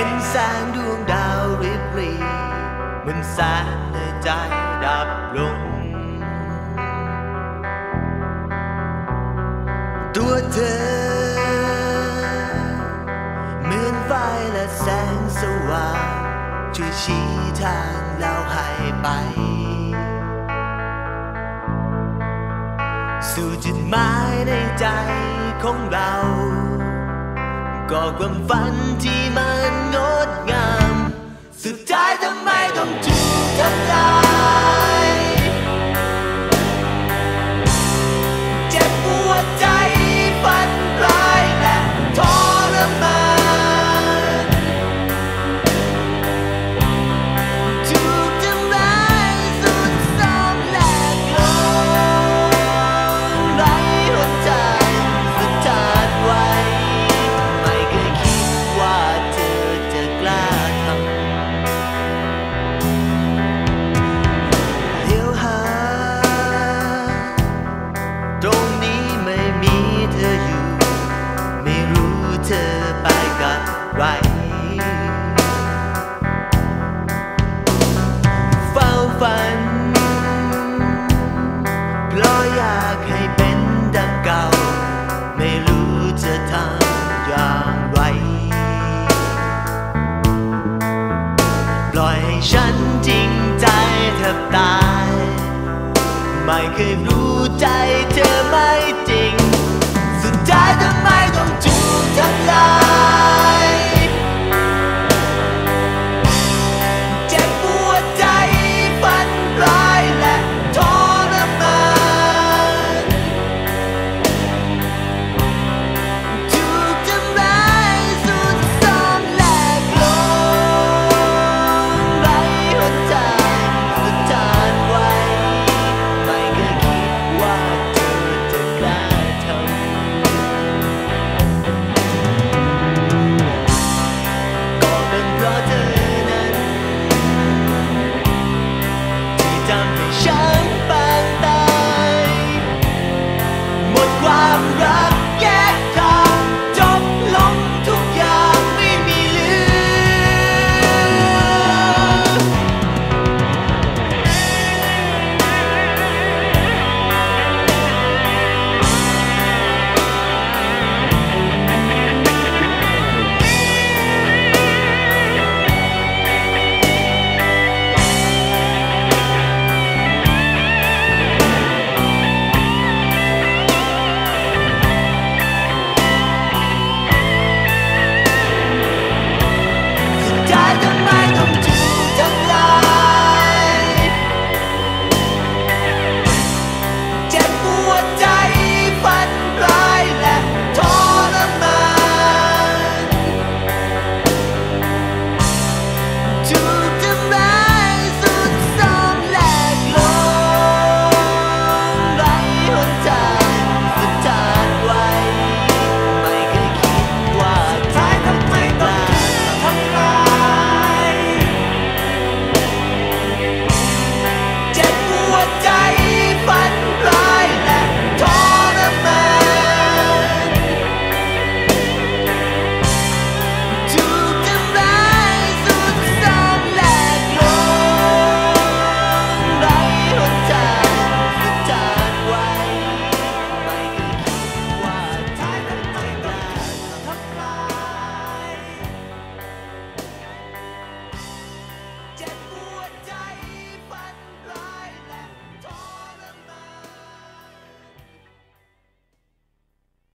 เห็นแสงดวงดาวริบรีเหมือนแสงในใจดับลง ตัวเธอ เหมือนไฟและแสงสว่างช่วยชี้ทางเราให้ไป สู่จุดหมายในใจของเรา ก็ความฝันที่มันงดงาม สุดท้ายทำไมต้องถูกทำลาย ต ไม่เคยรู้ใจเธอไม่จริง